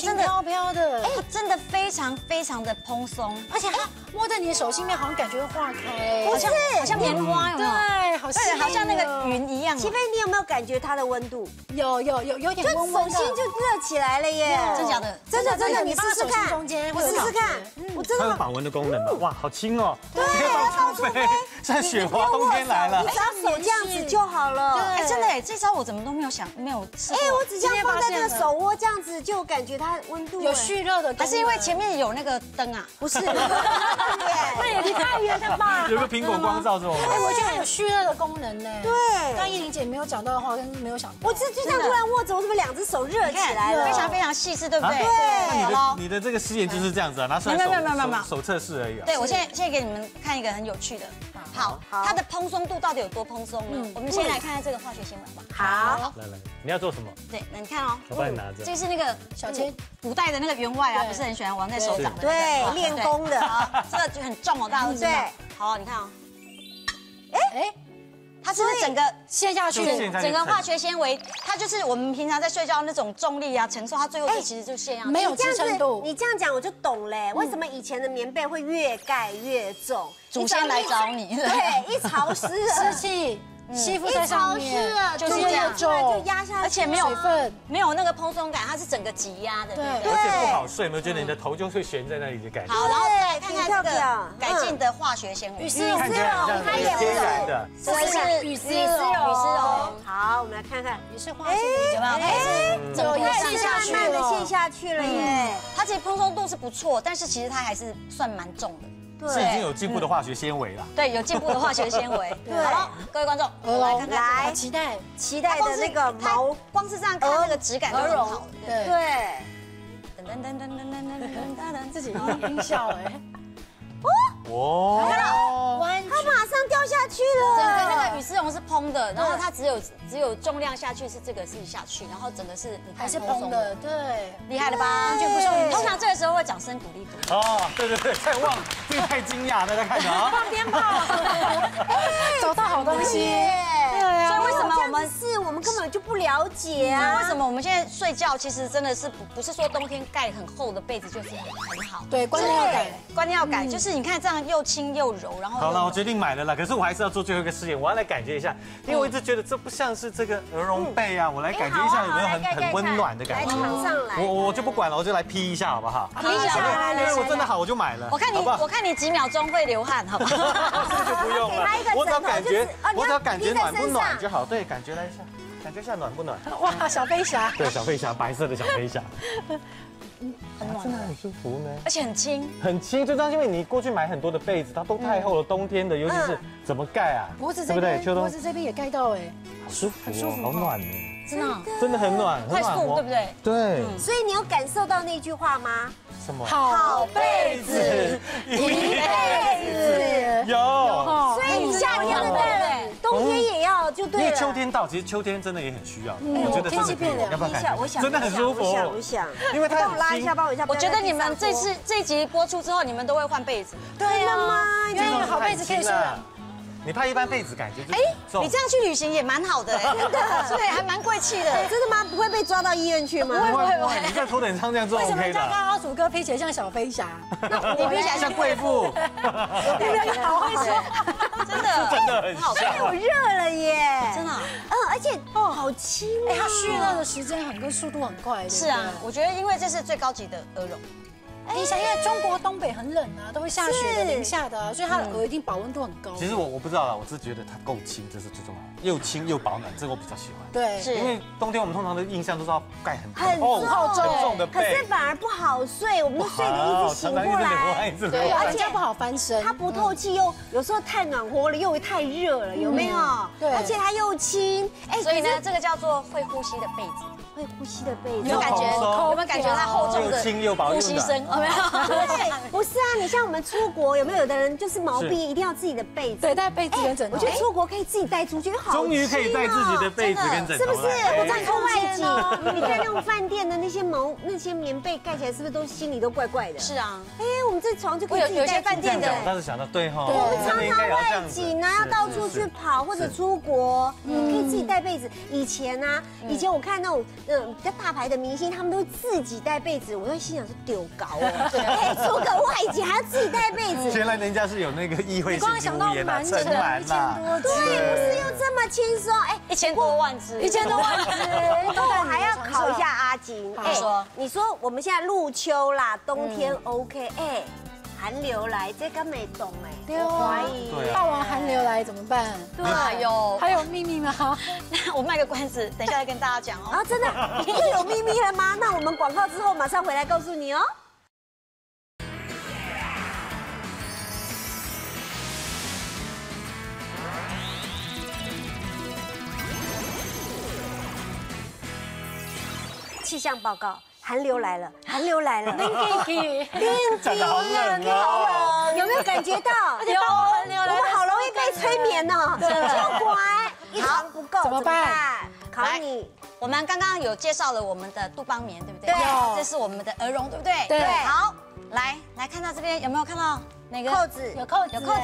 真的飘飘的，它真的非常非常的蓬松，而且它。摸在你的手心面，好像感觉会化开，不是，好像棉花，对，好像好像那个云一样。齐飞，你有没有感觉它的温度？有有有有点温温的，手心就热起来了耶！真假的？真的真的，你试试看，中间，我试试看，我真的。它有保温的功能吗？哇，好轻哦，对，到处飞。现在雪花冬天来了，你只要手这样子就好了。哎，真的哎，这招我怎么都没有想，没有试。哎，我只这样放在那个手窝这样子，就感觉它温度有蓄热的，还是因为前面有那个灯啊？不是，对。离太远了吧？有个苹果光照这种。哎，我觉得它有蓄热的功能呢。对。刚依玲姐没有讲到的话，跟没有想到。我这就这样突然握着，我是不是两只手热起来了？非常非常细致，对不对？对。那你的这个试验就是这样子啊，拿出来手手手测试而已啊。对，我现在现在给你们看一个很有趣的。好，它的蓬松度到底有多蓬松呢？我们先来看看这个化学纤维吧。好。来来，你要做什么？对，那你看哦。我帮你拿着。这是那个小千古代的那个员外啊，不是很喜欢玩在手掌的。对，练功的啊。这个就很重哦，大家都知道。好，你看哦，哎哎，它是不是整个陷下去？整个化学纤维，它就是我们平常在睡觉那种重力啊，承受它最后其实就陷下去。没有支撑度。你这样讲我就懂嘞，为什么以前的棉被会越盖越重？祖先来找你，对，一潮湿 湿气。吸附在上面，就是这样，就压下去，而且没有水分，没有那个蓬松感，它是整个挤压的，对对？而且不好睡，有没有觉得你的头就会悬在那里的感觉？好，然后再看看这个改进的化学纤维，羽丝绒，它也天然的，这是羽丝绒，羽丝绒。好，我们来看看，雨丝化学有没有？哎，有陷下去了，陷下去了耶。它其实蓬松度是不错，但是其实它还是算蛮重的。是已经有进步的化学纤维了。对，有进步的化学纤维。对，好了，各位观众，来看看，来期待期待的那个毛，光是这样看那个质感就很好。对对。噔噔噔噔噔噔噔噔噔，自己音效哎。哦，看到，它马上掉下去了。整个那个羽丝绒是蓬的，然后它只有只有重量下去是这个是下去，然后整个是还是蓬的，对，厉害了吧？完全不受通常这个时候会掌声鼓励鼓励。哦，对对对，太旺，这个太惊讶，大家看着啊，放鞭炮，找到好东西。所以为什么我们是我们根本就不了解啊？为什么我们现在睡觉其实真的是不不是说冬天盖很厚的被子就是很好？对，观念要改，观念要改，就是你看这样又轻又柔，然后好了，我决定买了啦。可是我还是要做最后一个试验，我要来感觉一下，因为我一直觉得这不像是这个鹅绒被啊，我来感觉一下有没有很很温暖的感觉。躺上来，我我就不管了，我就来披一下好不好披一下，因为我真的好，我就买了。我看你，我看你几秒钟会流汗，好不好？就不用了，我只要感觉，我只要感觉暖不暖就好。对，感觉。来一下，感觉一下暖不暖？哇，小飞侠！对，小飞侠，白色的小飞侠，嗯，很暖，真的很舒服呢，而且很轻，很轻。最重要因为你过去买很多的被子，它都太厚了，冬天的，尤其是怎么盖啊？脖子这边，脖子这边也盖到哎，好舒服，舒服，好暖呢，真的，真的很暖，快速，对不对？对。所以你有感受到那句话吗？什么？好被子，一辈子，有。所以你夏天的被。冬天也要就对因为秋天到，其实秋天真的也很需要。我觉得天气变凉，要不要感我想，真的很舒服。我想，我想，因为它帮我拉一下，帮我一下。我觉得你们这次这集播出之后，你们都会换被子。对呀？因为好被子可以睡。你拍一般被子感觉就哎，你这样去旅行也蛮好的，真的，对，还蛮贵气的，真的吗？不会被抓到医院去吗？不会不会，你在头等舱这样做。为什么刚刚阿祖哥飞起来像小飞侠？你飞起来像贵妇？你们好会说，真的真的很好，好热了耶，真的，嗯，而且哦，好轻，哎，它蓄热的时间很跟速度很快，是啊，我觉得因为这是最高级的鹅绒。你想，因为中国东北很冷啊，都会下雪的、零下的，所以它的鹅一定保温度很高。其实我我不知道啦，我是觉得它够轻，这是最重要的，又轻又保暖，这个我比较喜欢。对，是因为冬天我们通常的印象都是要盖很很厚重的被，可是反而不好睡，我们睡得一直醒过来，对，而且不好翻身，它不透气，又有时候太暖和了，又太热了，有没有？对，而且它又轻，哎，所以呢，这个叫做会呼吸的被子。会呼吸的被子，有感觉，有没有感觉它厚重的呼吸声？有没有？对，不是啊，你像我们出国，有没有有的人就是毛病，一定要自己的被子，对，带被子跟枕头。我觉得出国可以自己带出去，好终于可以带自己的被子跟枕头，是不是？我在出外景，你看那种饭店的那些毛那些棉被盖起来，是不是都心里都怪怪的？是啊，哎，我们这床就可以自己带。有些饭店的，我倒是想到对哈，我们常常外景啊，要到处去跑或者出国，可以自己带被子。以前啊，以前我看那种嗯比较大牌。的明星他们都自己带被子，我在心想是丢高哦，对，出个外景还要自己带被子。原来人家是有那个议会性无言啊，成满了，对，不是又这么轻松？哎，一千多万只，一千多万只。那我还要考一下阿锦，哎，说，你说我们现在入秋啦，冬天 OK，哎。寒流来，这个没懂哎，我怀疑。怕完寒流来怎么办？对，有还有秘密吗？那我卖个关子，等一下再跟大家讲哦。啊，真的有秘密了吗？那我们广告之后马上回来告诉你哦。气象报告。寒流来了，寒流来了，冰冰冰冰好冷哦，有没有感觉到？有寒流来我们好容易被催眠哦，就乖，一床不够怎么办？考你，我们刚刚有介绍了我们的杜邦棉，对不对？对，这是我们的鹅绒，对不对？对。好，来来看到这边有没有看到哪个扣子？有扣子，有扣子，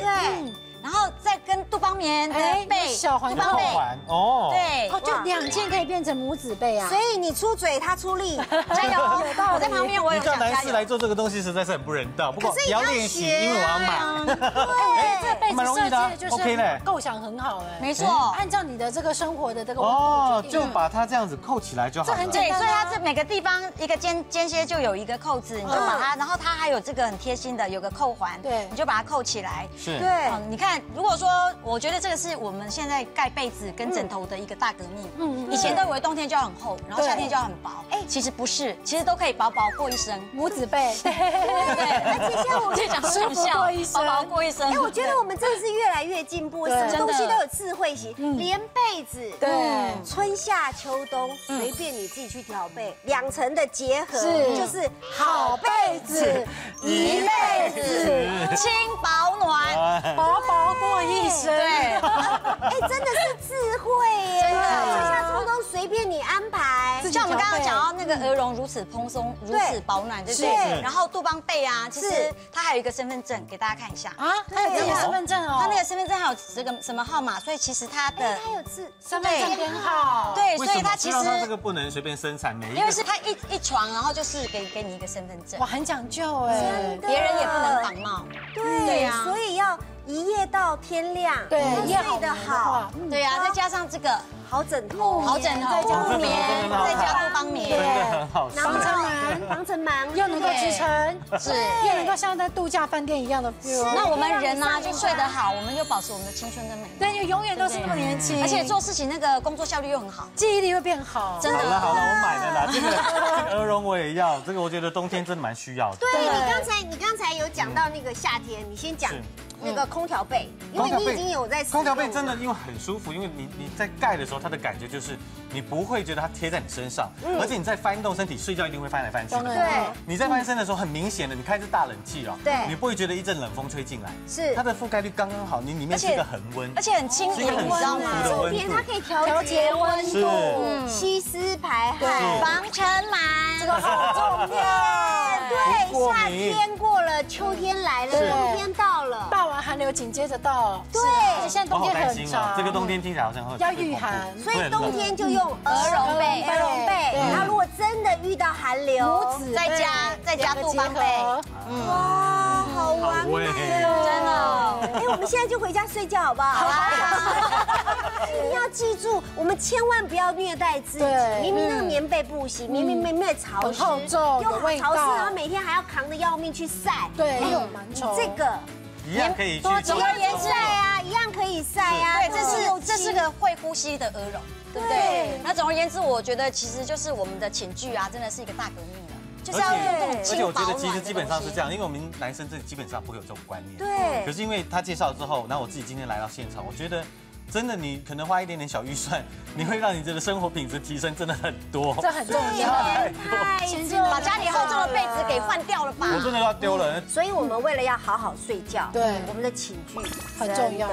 对。然后再跟杜邦棉的背小环杜邦被哦，对，哦，就两件可以变成母子背啊。所以你出嘴，他出力，加油！我在旁边，我有叫男士来做这个东西实在是很不人道。不过你要练习，因为我要买。对，这被子设计的就是 OK 嘞，构想很好哎，没错，按照你的这个生活的这个哦，就把它这样子扣起来就好。这很简单，所以它这每个地方一个间间歇就有一个扣子，你就把它，然后它还有这个很贴心的有个扣环，对，你就把它扣起来。是，对，你看，如果说。我觉得这个是我们现在盖被子跟枕头的一个大革命。嗯嗯，以前都以为冬天就要很厚，然后夏天就要很薄。哎，其实不是，其实都可以薄薄过一生。母子被，对对。而且像我就 讲舒服过一生，薄薄过一生。哎，我觉得我们真的是越来越进步，什么东西都有智慧型，连被子，对，春夏秋冬随便你自己去调被，两层的结合就是 好被子，一辈子，轻保暖，薄薄。过一生，对，哎，真的是智慧耶！真的，春夏秋冬随便你安排。像我们刚刚讲到那个鹅绒如此蓬松，如此保暖，对不对？然后杜邦被啊，其实它还有一个身份证，给大家看一下。啊，它有自己身份证哦，它那个身份证还有这个什么号码，所以其实它的它有字。身份证编号，对，所以它其实这个不能随便生产，每因为是它一一床，然后就是给给你一个身份证，哇，很讲究哎，别人也不能仿冒，对呀，所以要。一夜到天亮，对，睡得好，对呀，再加上这个好枕头，好枕头，再加木棉，再加杜邦棉，很好，防尘螨，防尘螨又能够支撑，是，又能够像在度假饭店一样的 feel。那我们人呢，就睡得好，我们又保持我们的青春跟美。对，就永远都是那么年轻，而且做事情那个工作效率又很好，记忆力会变好。真的，好了好了，我买了啦，这个鹅绒我也要，这个我觉得冬天真的蛮需要的。对你刚才你刚才有讲到那个夏天，你先讲。那个空调被，因为你已经有在空调被真的因为很舒服，因为你你在盖的时候，它的感觉就是你不会觉得它贴在你身上，而且你在翻动身体睡觉一定会翻来翻去。对，你在翻身的时候很明显的，你开着大冷气哦，对，你不会觉得一阵冷风吹进来，是。它的覆盖率刚刚好，你里面是一个恒温，而且很轻盈，你知道吗？重点它可以调节温度，吸湿排汗，防尘螨，这个好重要。对，夏天过了，秋天来了，冬天到。有紧接着到，对，而且现在冬天很长，这个冬天听起来好像会要御寒，所以冬天就用鹅绒被，鹅绒被。然后如果真的遇到寒流，再加再加杜邦被，哇，好完美，真的。哎，我们现在就回家睡觉好不好？一定要记住，我们千万不要虐待自己。明明那个棉被不行，明明棉被潮湿，又好潮湿，然后每天还要扛着要命去晒，对，又有螨虫。这个一样可以去总而言之啊，一样可以晒啊。对，这是这是个会呼吸的鹅绒，对不对？那总而言之，我觉得其实就是我们的寝具啊，真的是一个大革命了。就是要用这种而且我觉得其实基本上是这样，因为我们男生这基本上不会有这种观念。对。可是因为他介绍之后，然后我自己今天来到现场，我觉得。真的，你可能花一点点小预算，你会让你这个生活品质提升，真的很多。这很重要，太重把家里厚重的被子给换掉了吧？我真的要丢人。所以我们为了要好好睡觉，对我们的寝具很重要，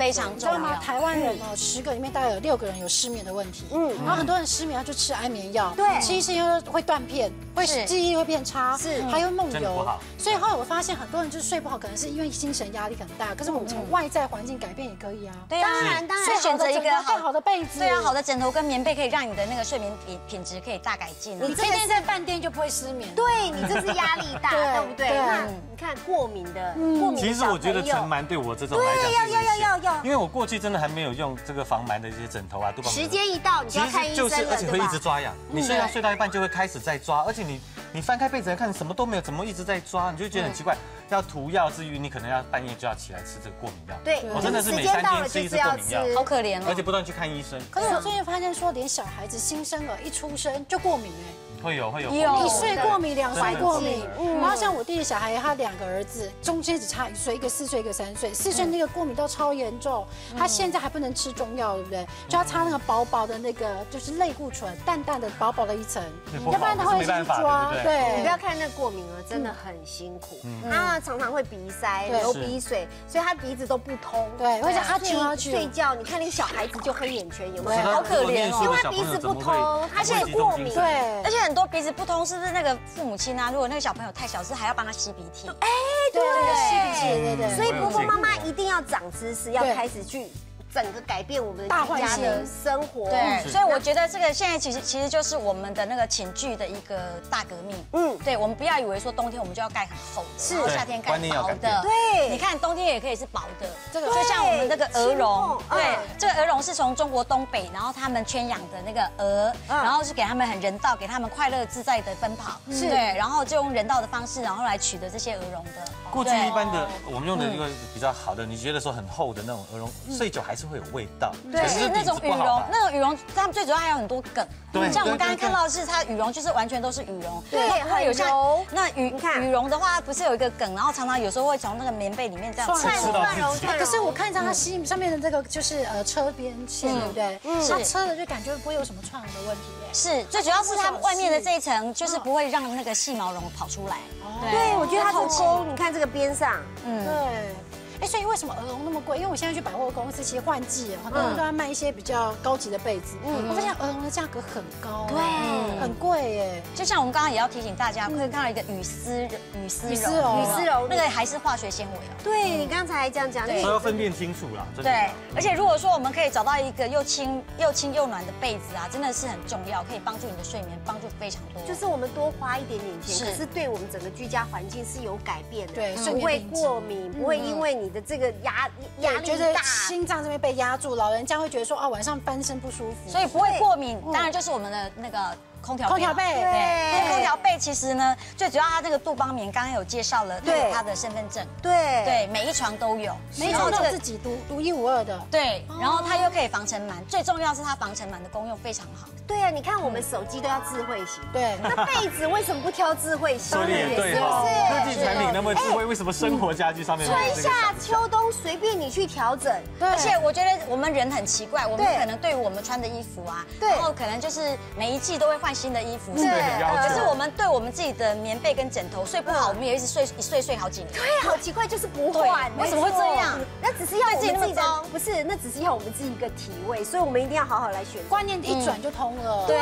非常重要。吗？台湾人哦，十个里面大概有六个人有失眠的问题。嗯，然后很多人失眠，他就吃安眠药。对，吃一吃又会断片，会记忆会变差，是还有梦游。所以后来我发现很多人就是睡不好，可能是因为精神压力很大。可是我们从外在环境改变也可以啊。对当然当然选择。一个更好的被子，对啊，好的枕头跟棉被可以让你的那个睡眠品品质可以大改进。你天天在饭店就不会失眠，对你这是压力大，对不对？那你看过敏的，过敏其实我觉得尘螨对我这种来讲，要要要要要，因为我过去真的还没有用这个防螨的一些枕头啊，都时间一到你就要看医生了，而且会一直抓痒，你睡到睡到一半就会开始在抓，而且你你翻开被子来看什么都没有，怎么一直在抓，你就觉得很奇怪。要涂药之余，你可能要半夜就要起来吃这个过敏药。对，我真的是每三天吃一次过敏药，好可怜哦，而且不断去看医生。可是我最近发现说，连小孩子新生儿一出生就过敏哎。会有会有，一岁过敏，两岁过敏，然后像我弟弟小孩，他两个儿子中间只差一岁，一个四岁，一个三岁，四岁那个过敏都超严重，他现在还不能吃中药，对不对？就要擦那个薄薄的那个，就是类固醇，淡淡的薄薄的一层，要不然他会去抓。对，你不要看那过敏儿真的很辛苦，他常常会鼻塞、流鼻水，所以他鼻子都不通。对，而且他去睡觉，你看那个小孩子就黑眼圈，有没有？好可怜哦，因为鼻子不通，他现在过敏，对，而且。很多鼻子不通，是不是那个父母亲啊？如果那个小朋友太小，是还要帮他吸鼻涕。哎，对对对对，所以婆婆妈妈一定要长知识，要开始去。整个改变我们大家的生活，对，所以我觉得这个现在其实其实就是我们的那个寝具的一个大革命。嗯，对，我们不要以为说冬天我们就要盖很厚的，是。夏天盖薄的。对，你看冬天也可以是薄的，这个就像我们那个鹅绒，对，这个鹅绒是从中国东北，然后他们圈养的那个鹅，然后是给他们很人道，给他们快乐自在的奔跑，是。对，然后就用人道的方式，然后来取得这些鹅绒的。过去一般的我们用的一个比较好的，你觉得说很厚的那种鹅绒，睡久还是。是会有味道，对，是那种羽绒，那种羽绒，它最主要还有很多梗。对，像我们刚刚看到的是它羽绒，就是完全都是羽绒。对，会有像那羽，你看羽绒的话，不是有一个梗，然后常常有时候会从那个棉被里面这样窜出来。可是我看一下它吸上面的这个就是呃车边线，对不对？嗯，它车的就感觉不会有什么创的问题耶。是，最主要是它外面的这一层就是不会让那个细毛绒跑出来。对，我觉得它透气。你看这个边上，嗯，对。哎，所以为什么鹅绒那么贵？因为我现在去百货公司，其实换季，很多人都要卖一些比较高级的被子。嗯，我发现鹅绒的价格很高，对，很贵耶。就像我们刚刚也要提醒大家，可以看到一个羽丝羽丝绒，羽丝绒，那个还是化学纤维哦。对你刚才这样讲，对，要分辨清楚啦。对，而且如果说我们可以找到一个又轻又轻又暖的被子啊，真的是很重要，可以帮助你的睡眠，帮助非常多。就是我们多花一点点钱，可是对我们整个居家环境是有改变的，对，不会过敏，不会因为你的这个压。压力大，心脏这边被压住，老人家会觉得说啊，晚上翻身不舒服，所以不会过敏。当然就是我们的那个。空调空调被，对，空调被其实呢，最主要它这个杜邦棉刚刚有介绍了，对，它的身份证，对，对，每一床都有，每一床都有自己独独一无二的，对，然后它又可以防尘螨，最重要是它防尘螨的功用非常好。对啊，你看我们手机都要智慧型，对，那被子为什么不挑智慧型？说的也对，科技产品那么智慧，为什么生活家居上面？春夏秋冬随便你去调整，而且我觉得我们人很奇怪，我们可能对于我们穿的衣服啊，然后可能就是每一季都会换新的衣服。对，可是我们对我们自己的棉被跟枕头睡不好，我们也一直睡一睡睡好几年。对，好奇怪，就是不换，为什么会这样？那只是要我自己那么糟，不是，那只是要我们自己一个体位，所以我们一定要好好来选。观念一转就通了。对，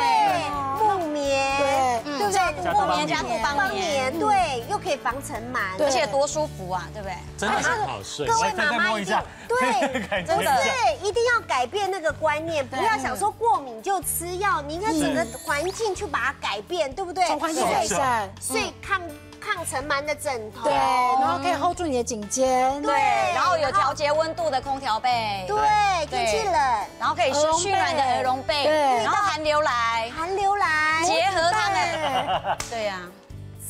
木棉，对，对不对？木棉加木邦棉，对，又可以防尘螨，而且多舒服啊，对不对？真的是好睡。各位妈妈一定，对，不是，一定要改变那个观念，不要想说过敏就吃药，你应该整个环境去把它改变，对不对？从环境改善，所以抗。抗尘螨的枕头，对，然后可以 hold 住你的颈肩，对，然后有调节温度的空调被，对，天气冷，然后可以是蓄暖的鹅绒被，对，然后寒流来，寒流来，结合它们，对。呀，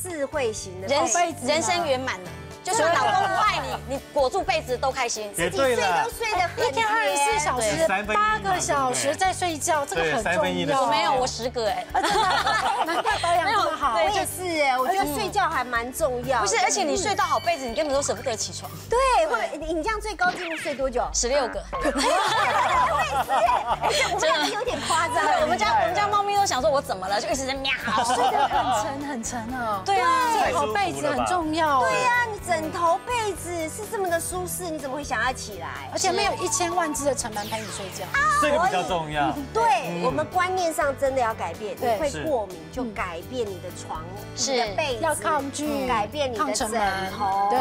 智慧型的人人生圆满了。就是老公不爱你，你裹住被子都开心，自己睡都睡得很一天二十四小时，八个小时在睡觉，这个很重要。我没有，我十个哎，难怪保养这么好。我也是哎，我觉得睡觉还蛮重要。不是，而且你睡到好被子，你根本都舍不得起床。对，或者你你这样最高纪录睡多久？十六个。我们有点夸张。我们家我们家猫咪都想说我怎么了，就一直在喵。睡得很沉很沉哦。对啊，好被子很重要。对呀，你。枕头被子是这么的舒适，你怎么会想要起来？而且没有一千万只的成螨陪你睡觉，这个比较重要。对我们观念上真的要改变，你会过敏就改变你的床、你的被子，要抗拒，改变你的枕头，对，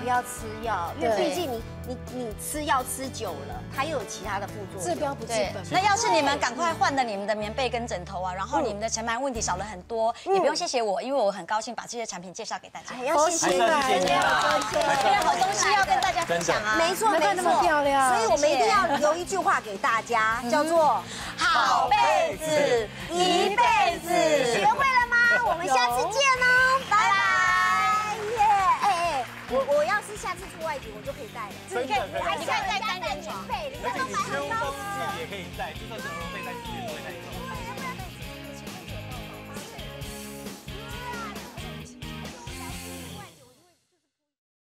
不要吃药，因为毕竟你。你你吃药吃久了，它又有其他的副作用，治标不治本。那要是你们赶快换了你们的棉被跟枕头啊，然后你们的尘螨问题少了很多，也不用谢谢我，因为我很高兴把这些产品介绍给大家。要谢谢你，谢谢，因为好东西要跟大家分享啊。没错没错，漂亮。所以我们一定要留一句话给大家，叫做好被子一辈子。学会了吗？我们下次见哦，拜拜。我我要是下次出外景，我就可以带了。你可以，你可以带单人床，你看都买很高自己也可以带，就算是绒被带，自己也会带走。